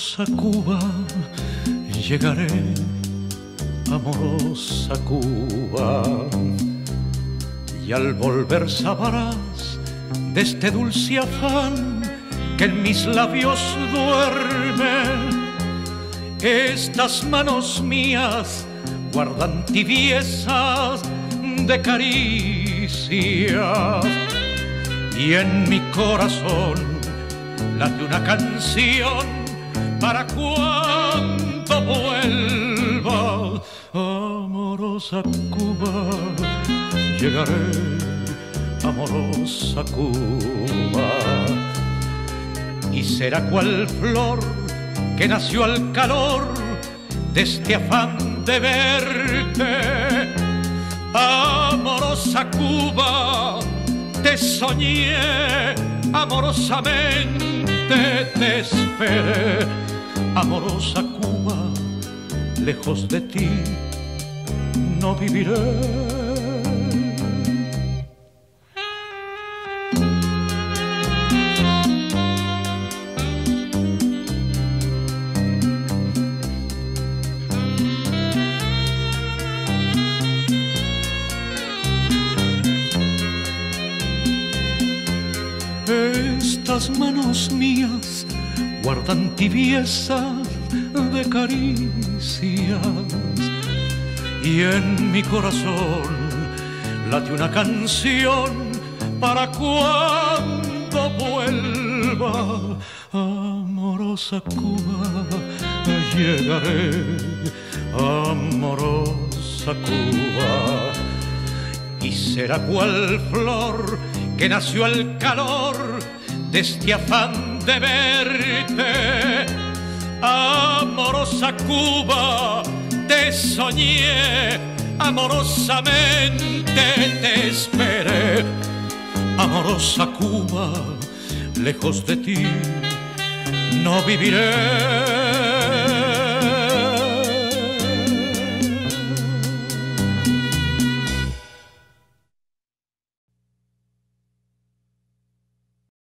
Amorosa Cuba, llegaré, amorosa Cuba, y al volver sabrás de este dulce afán que en mis labios duerme. Estas manos mías guardan tibiezas de caricias y en mi corazón late una canción para cuando vuelva amorosa Cuba llegaré amorosa Cuba. Y será cual flor que nació al calor de este afán de verte. Amorosa Cuba te soñé amorosamente te esperé, amorosa Cuba, lejos de ti no viviré. manos mías guardan tibieza de caricias. Y en mi corazón late una canción para cuando vuelva amorosa Cuba llegaré amorosa Cuba. Y será cual flor que nació al calor de este afán de verte. Amorosa Cuba, te soñé, amorosamente te esperé. Amorosa Cuba, lejos de ti no viviré.